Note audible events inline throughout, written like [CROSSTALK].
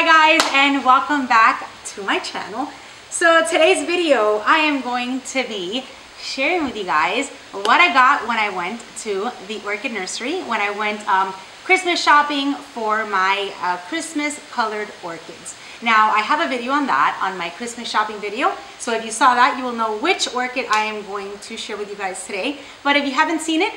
Hi guys and welcome back to my channel. So today's video I am going to be sharing with you guys what I got when I went to the Orchid Nursery when I went um, Christmas shopping for my uh, Christmas colored orchids. Now I have a video on that on my Christmas shopping video so if you saw that you will know which orchid I am going to share with you guys today but if you haven't seen it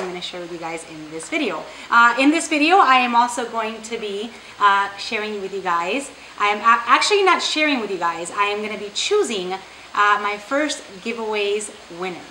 I'm going to share with you guys in this video. Uh, in this video, I am also going to be uh, sharing with you guys. I am actually not sharing with you guys. I am going to be choosing uh, my first giveaways winner.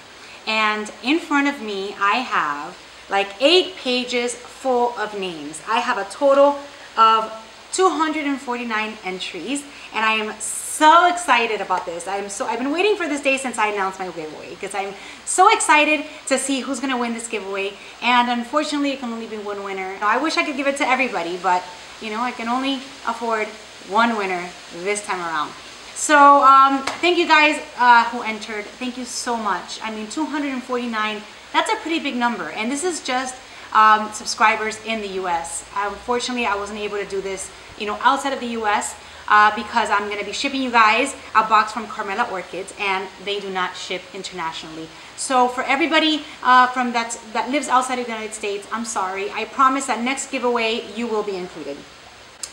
And in front of me, I have like eight pages full of names. I have a total of 249 entries and I am so excited about this. I'm so I've been waiting for this day since I announced my giveaway because I'm so excited to see who's gonna win this giveaway. And unfortunately, it can only be one winner. I wish I could give it to everybody, but you know, I can only afford one winner this time around. So um, thank you guys uh, who entered. Thank you so much. I mean, 249, that's a pretty big number. And this is just um, subscribers in the US. Unfortunately, I wasn't able to do this, you know, outside of the US uh, because I'm going to be shipping you guys a box from Carmela Orchids and they do not ship internationally. So for everybody uh, from that, that lives outside of the United States, I'm sorry. I promise that next giveaway you will be included.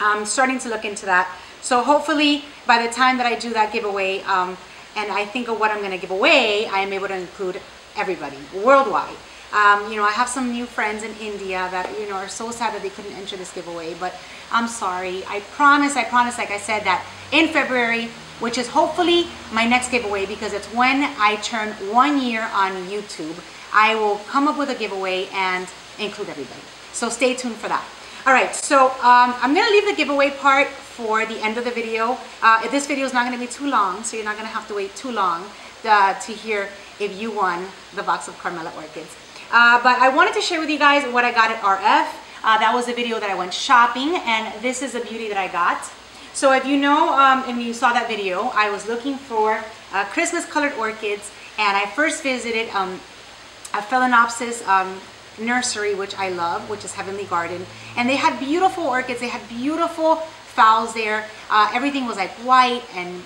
I'm starting to look into that. So hopefully by the time that I do that giveaway um, and I think of what I'm going to give away, I am able to include everybody worldwide. Um, you know, I have some new friends in India that, you know, are so sad that they couldn't enter this giveaway, but I'm sorry. I promise, I promise, like I said, that in February, which is hopefully my next giveaway because it's when I turn one year on YouTube, I will come up with a giveaway and include everybody. So stay tuned for that. All right, so um, I'm gonna leave the giveaway part for the end of the video. Uh, this video is not gonna be too long, so you're not gonna have to wait too long uh, to hear if you won the box of Carmela Orchids. Uh, but I wanted to share with you guys what I got at RF. Uh, that was a video that I went shopping and this is a beauty that I got. So if you know um, and you saw that video, I was looking for uh, Christmas colored orchids and I first visited um, a Phalaenopsis um, nursery, which I love, which is Heavenly Garden. And they had beautiful orchids. They had beautiful phals there. Uh, everything was like white and,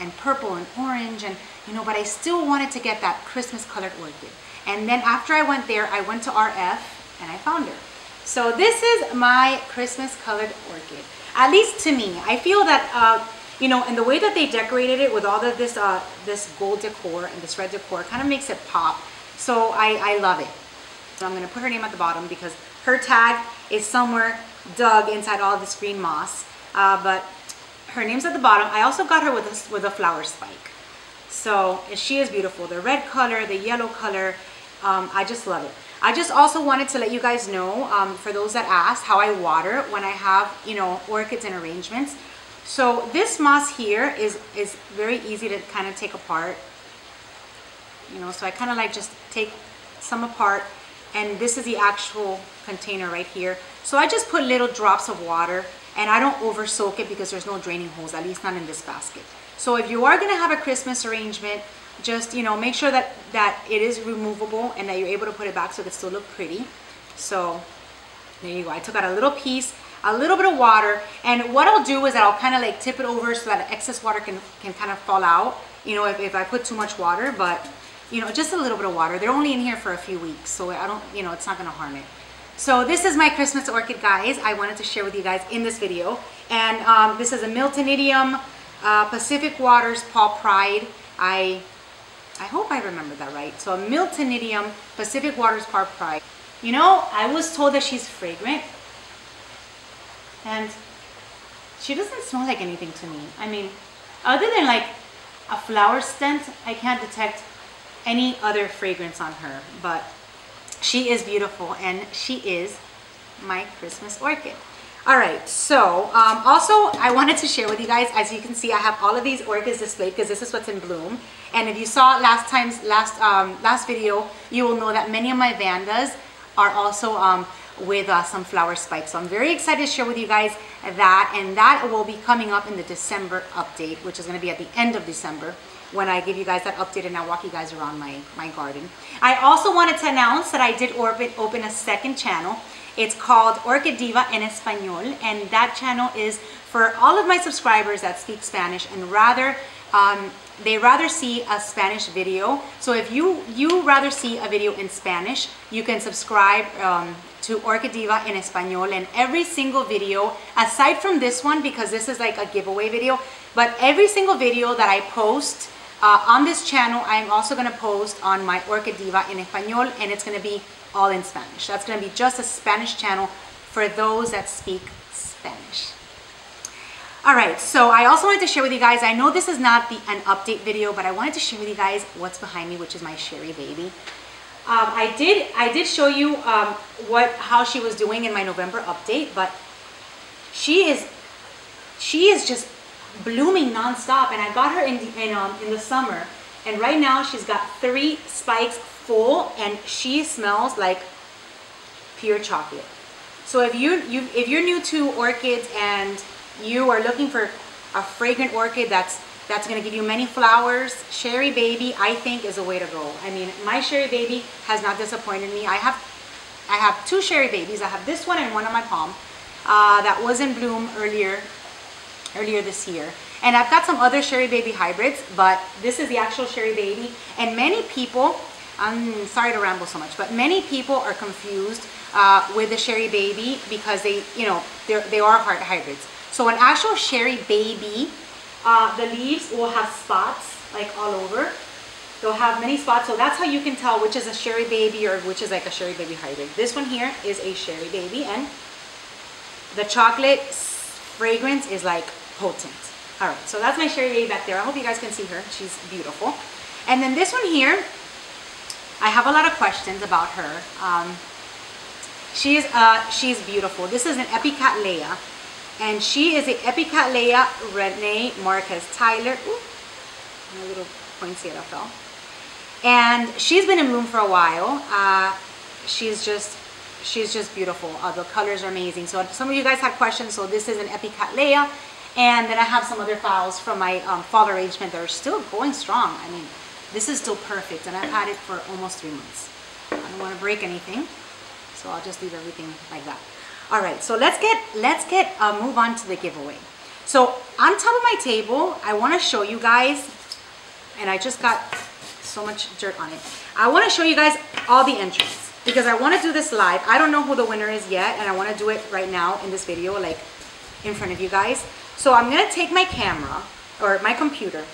and purple and orange and, you know, but I still wanted to get that Christmas colored orchid. And then after I went there, I went to RF and I found her. So this is my Christmas colored orchid. At least to me, I feel that, uh, you know, and the way that they decorated it with all of this, uh, this gold decor and this red decor kind of makes it pop. So I, I love it. So I'm gonna put her name at the bottom because her tag is somewhere dug inside all this green moss. Uh, but her name's at the bottom. I also got her with a, with a flower spike. So she is beautiful. The red color, the yellow color, um, I just love it. I just also wanted to let you guys know, um, for those that ask, how I water when I have, you know, orchids and arrangements. So this moss here is, is very easy to kind of take apart. You know, so I kind of like just take some apart and this is the actual container right here. So I just put little drops of water and I don't over soak it because there's no draining holes, at least not in this basket. So if you are gonna have a Christmas arrangement, just you know make sure that that it is removable and that you're able to put it back so it can still look pretty. So there you go. I took out a little piece a little bit of water and what I'll do is I'll kind of like tip it over so that the excess water can can kind of fall out you know if, if I put too much water but you know just a little bit of water. They're only in here for a few weeks so I don't you know it's not gonna harm it. So this is my Christmas orchid guys I wanted to share with you guys in this video. And um, this is a Miltonidium uh, Pacific Waters Paul Pride I I hope I remember that right. So a Miltonidium Pacific Waters Paul Pride. You know, I was told that she's fragrant. And she doesn't smell like anything to me. I mean, other than like a flower scent, I can't detect any other fragrance on her. But she is beautiful and she is my Christmas orchid. All right, so um, also I wanted to share with you guys, as you can see, I have all of these orchids displayed because this is what's in bloom. And if you saw last time's last um, last video, you will know that many of my vandas are also um, with uh, some flower spikes. So I'm very excited to share with you guys that, and that will be coming up in the December update, which is going to be at the end of December. When I give you guys that update and I walk you guys around my, my garden. I also wanted to announce that I did open, open a second channel. It's called Orchid Diva en Español and that channel is for all of my subscribers that speak Spanish and rather um, they rather see a Spanish video. So if you you rather see a video in Spanish, you can subscribe um, to Orchid Diva en Español and every single video, aside from this one, because this is like a giveaway video, but every single video that I post uh, on this channel, I'm also gonna post on my Orchid Diva en Español and it's gonna be all in Spanish. That's gonna be just a Spanish channel for those that speak Spanish. All right, so I also wanted to share with you guys, I know this is not the an update video, but I wanted to share with you guys what's behind me, which is my Sharry baby. Um, I did I did show you um, what how she was doing in my November update, but she is she is just blooming nonstop, and I got her in the, in, um, in the summer, and right now she's got three spikes full, and she smells like pure chocolate. So if you you if you're new to orchids and you are looking for a fragrant orchid that's that's going to give you many flowers, Sharry Baby, I think is a way to go. I mean, my Sharry Baby has not disappointed me. I have I have two Sharry Babies. I have this one and one on my palm uh, that was in bloom earlier earlier this year. And I've got some other Sharry Baby hybrids, but this is the actual Sharry Baby. And many people, I'm sorry to ramble so much, but many people are confused uh, with the Sharry Baby because they, you know, they are hard hybrids. So an actual Sharry Baby, uh, the leaves will have spots like all over. They'll have many spots, so that's how you can tell which is a Sharry Baby or which is like a Sharry Baby hybrid. This one here is a Sharry Baby and the chocolate fragrance is like potent. All right, so that's my Sharry back there. I hope you guys can see her. She's beautiful. And then this one here, I have a lot of questions about her. Um, she's, uh, she's beautiful. This is an Epicattleya and she is a Epicattleya René Marqués Tyler. Ooh, my little poinsettia fell. And she's been in bloom for a while. Uh, she's just she's just beautiful. Uh, the colors are amazing. So some of you guys had questions. So this is an Epicattleya. And then I have some other phals from my um, fall arrangement that are still going strong. I mean, this is still perfect. And I've had it for almost three months. I don't want to break anything. So I'll just leave everything like that. All right, so let's get, let's get, uh, move on to the giveaway. So on top of my table, I wanna show you guys, and I just got so much dirt on it. I wanna show you guys all the entries because I wanna do this live. I don't know who the winner is yet, and I wanna do it right now in this video, like in front of you guys. So I'm gonna take my camera, or my computer,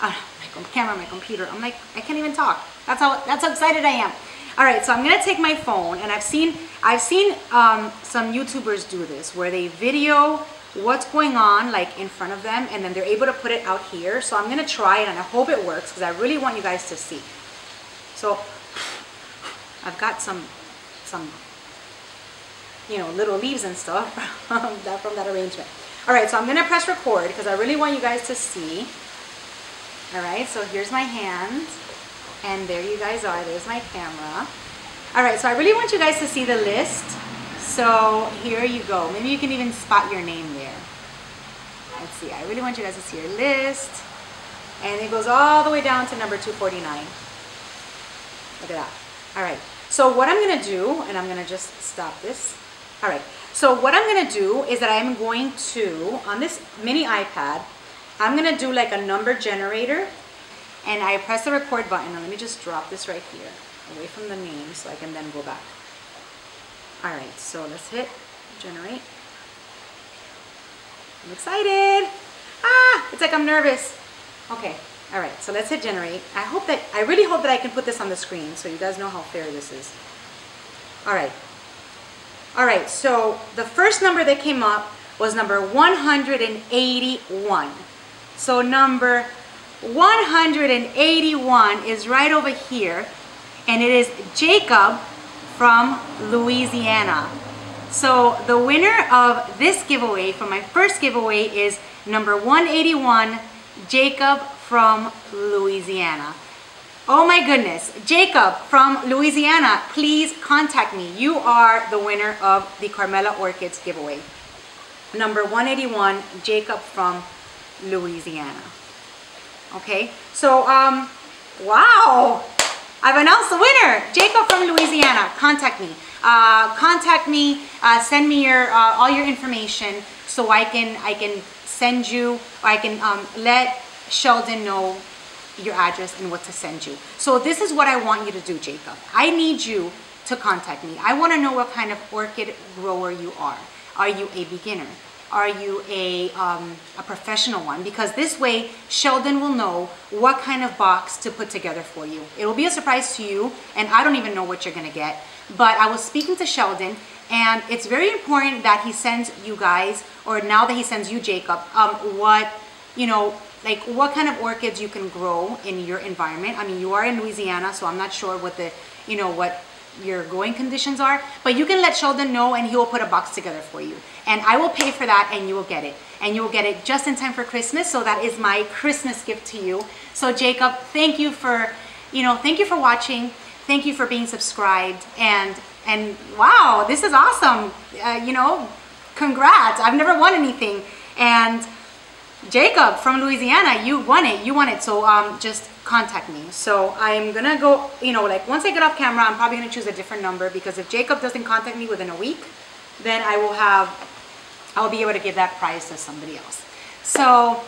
uh, my camera, my computer. I'm like, I can't even talk. That's how, that's how excited I am. All right, so I'm gonna take my phone and I've seen, I've seen um, some YouTubers do this where they video what's going on like in front of them and then they're able to put it out here. So I'm gonna try it and I hope it works because I really want you guys to see. So I've got some, some, you know, little leaves and stuff from [LAUGHS] that, from that arrangement. All right, so I'm gonna press record because I really want you guys to see. All right, so here's my hand. And there you guys are, there's my camera. All right, so I really want you guys to see the list. So here you go. Maybe you can even spot your name there. Let's see, I really want you guys to see your list. And it goes all the way down to number 249. Look at that. All right, so what I'm gonna do, and I'm gonna just stop this. All right, so what I'm gonna do is that I'm going to, on this mini iPad, I'm gonna do like a number generator and I press the record button. Now let me just drop this right here, away from the name so I can then go back. All right, so let's hit generate. I'm excited. Ah, it's like I'm nervous. Okay, all right, so let's hit generate. I hope that, I really hope that I can put this on the screen so you guys know how fair this is. All right. All right, so the first number that came up was number 181. So number 181 is right over here and it is Jacob from Louisiana. So the winner of this giveaway, from my first giveaway, is number 181, Jacob from Louisiana. Oh my goodness, Jacob from Louisiana, please contact me. You are the winner of the Carmela Orchids giveaway. Number 181, Jacob from Louisiana. Okay, so um, wow, I've announced the winner, Jacob from Louisiana. Contact me. Uh, contact me. Uh, send me your uh, all your information so I can I can send you. or I can um, let Sheldon know your address and what to send you. So this is what I want you to do, Jacob. I need you to contact me. I want to know what kind of orchid grower you are. Are you a beginner? Are you a, um, a professional one? Because this way, Sheldon will know what kind of box to put together for you. It will be a surprise to you, and I don't even know what you're gonna get. But I was speaking to Sheldon, and it's very important that he sends you guys, or now that he sends you, Jacob, um, what, you know, like what kind of orchids you can grow in your environment. I mean, you are in Louisiana, so I'm not sure what the, you know, what your growing conditions are, but you can let Sheldon know and he will put a box together for you. And I will pay for that and you will get it. And you will get it just in time for Christmas. So that is my Christmas gift to you. So Jacob, thank you for, you know, thank you for watching. Thank you for being subscribed. And, and wow, this is awesome. Uh, you know, congrats. I've never won anything. And Jacob from Louisiana, you won it. You won it. So um, just contact me. So I'm gonna go, you know, like once I get off camera, I'm probably gonna choose a different number because if Jacob doesn't contact me within a week, then I will have, I'll be able to give that prize to somebody else. So,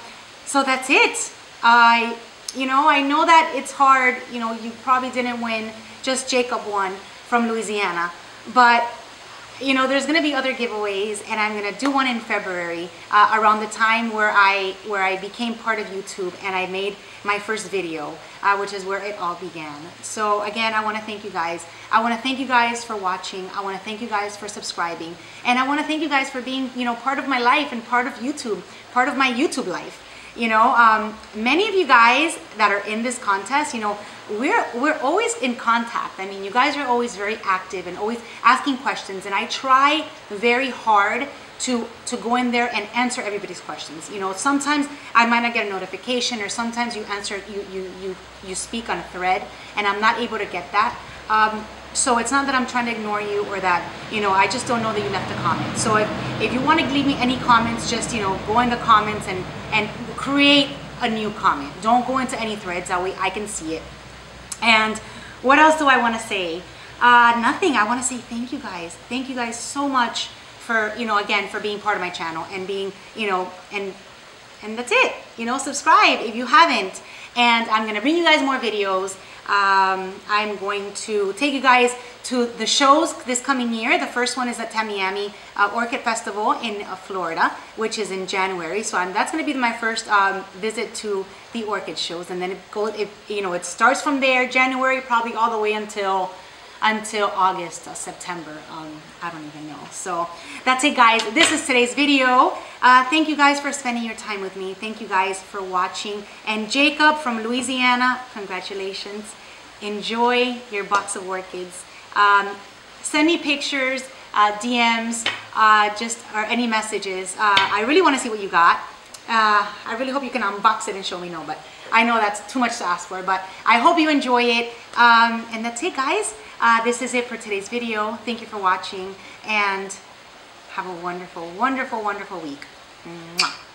so that's it. I, you know, I know that it's hard. You know, you probably didn't win. Just Jacob won from Louisiana, but you know, there's gonna be other giveaways and I'm gonna do one in February uh, around the time where I where I became part of YouTube and I made my first video, uh, which is where it all began. So again, I wanna thank you guys. I wanna thank you guys for watching. I wanna thank you guys for subscribing. And I wanna thank you guys for being, you know, part of my life and part of YouTube, part of my YouTube life. You know, um, many of you guys that are in this contest, you know, we're we're always in contact. I mean, you guys are always very active and always asking questions, and I try very hard to to go in there and answer everybody's questions. You know, sometimes I might not get a notification, or sometimes you answer you you you you speak on a thread, and I'm not able to get that. Um, so it's not that I'm trying to ignore you or that, you know, I just don't know that you left a comment. So if, if you want to leave me any comments, just, you know, go in the comments and, and create a new comment. Don't go into any threads, that way I can see it. And what else do I want to say? Uh, nothing. I want to say thank you guys. Thank you guys so much for, you know, again, for being part of my channel and being, you know, and and that's it. You know, subscribe if you haven't. And I'm going to bring you guys more videos. Um, I'm going to take you guys to the shows this coming year. The first one is at Tamiami uh, Orchid Festival in uh, Florida, which is in January. So I'm, that's going to be my first um, visit to the orchid shows. And then it goes, it, you know, it starts from there, January, probably all the way until until August or September. Um, I don't even know. So that's it guys. This is today's video. Uh, thank you guys for spending your time with me. Thank you guys for watching. And Jacob from Louisiana, congratulations. Enjoy your box of orchids. Um, send me pictures, uh, DMs, uh, just or any messages. Uh, I really want to see what you got. Uh, I really hope you can unbox it and show me no, but I know that's too much to ask for, but I hope you enjoy it. Um, and that's it, guys. Uh, this is it for today's video. Thank you for watching and have a wonderful, wonderful, wonderful week. Mwah.